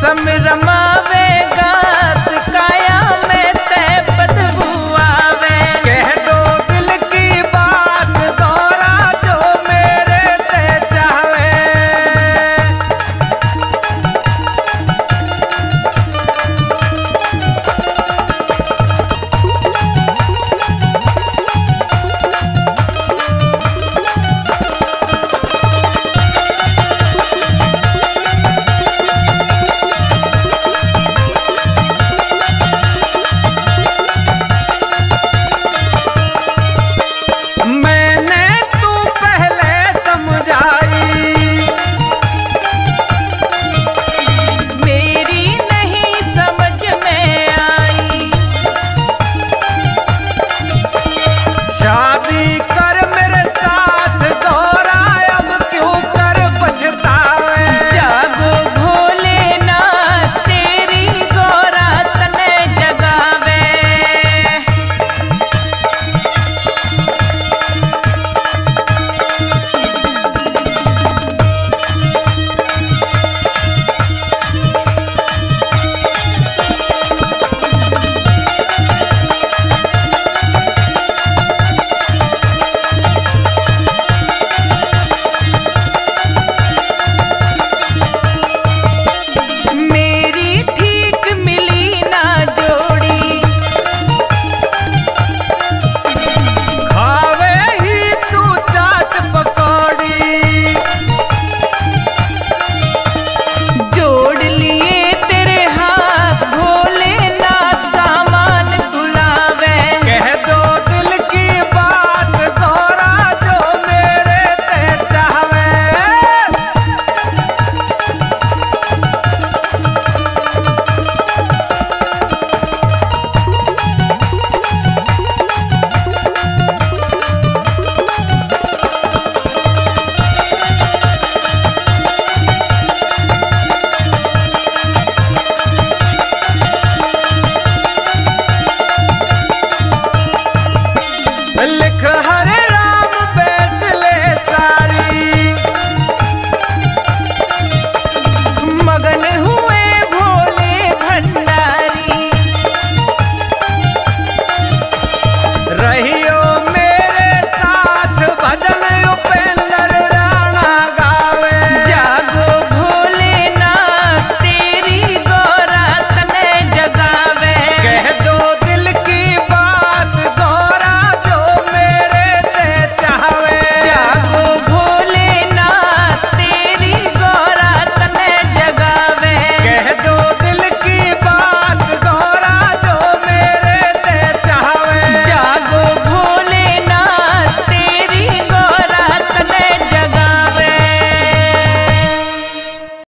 सम